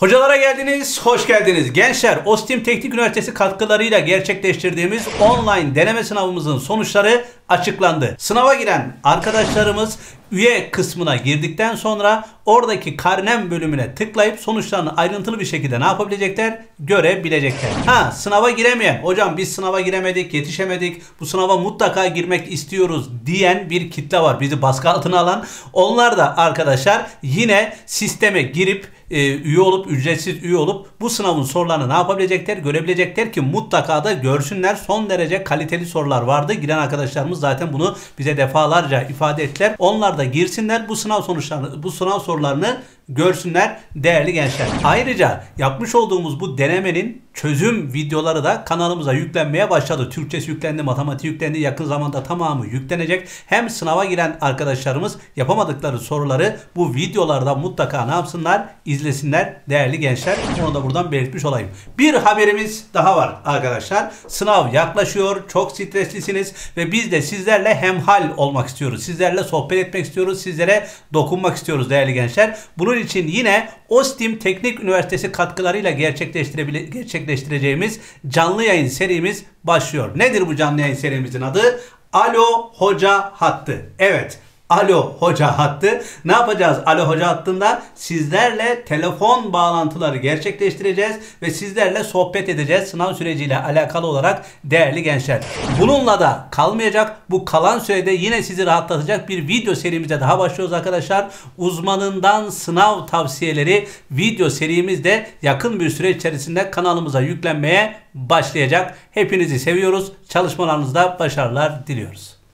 Hocalara geldiniz, hoş geldiniz. Gençler, Ostim Teknik Üniversitesi katkılarıyla gerçekleştirdiğimiz online deneme sınavımızın sonuçları açıklandı. Sınava giren arkadaşlarımız üye kısmına girdikten sonra oradaki karnem bölümüne tıklayıp sonuçlarını ayrıntılı bir şekilde ne yapabilecekler? Görebilecekler. Ha sınava giremeyen, hocam biz sınava giremedik, yetişemedik, bu sınava mutlaka girmek istiyoruz diyen bir kitle var. Bizi baskı altına alan. Onlar da arkadaşlar yine sisteme girip e, üye olup ücretsiz üye olup bu sınavın sorularını ne yapabilecekler? Görebilecekler ki mutlaka da görsünler. Son derece kaliteli sorular vardı. Giren arkadaşlarımız zaten bunu bize defalarca ifade ettiler. Onlar da girsinler bu sınav sonuçlarını, bu sınav sorularını görsünler değerli gençler. Ayrıca yapmış olduğumuz bu denemenin çözüm videoları da kanalımıza yüklenmeye başladı. Türkçesi yüklendi, matematik yüklendi. Yakın zamanda tamamı yüklenecek. Hem sınava giren arkadaşlarımız yapamadıkları soruları bu videolarda mutlaka ne yapsınlar? izlesinler değerli gençler. Onu da buradan belirtmiş olayım. Bir haberimiz daha var arkadaşlar. Sınav yaklaşıyor. Çok streslisiniz ve biz de sizlerle hemhal olmak istiyoruz. Sizlerle sohbet etmek istiyoruz. Sizlere dokunmak istiyoruz değerli gençler. Bunun için yine Ostim Teknik Üniversitesi katkılarıyla gerçekleştireceğimiz canlı yayın serimiz başlıyor. Nedir bu canlı yayın serimizin adı? Alo Hoca Hattı. Evet. Alo Hoca hattı. Ne yapacağız Alo Hoca hattında? Sizlerle telefon bağlantıları gerçekleştireceğiz ve sizlerle sohbet edeceğiz sınav süreciyle alakalı olarak değerli gençler. Bununla da kalmayacak. Bu kalan sürede yine sizi rahatlatacak bir video serimize daha başlıyoruz arkadaşlar. Uzmanından sınav tavsiyeleri video serimiz de yakın bir süre içerisinde kanalımıza yüklenmeye başlayacak. Hepinizi seviyoruz. Çalışmalarınızda başarılar diliyoruz.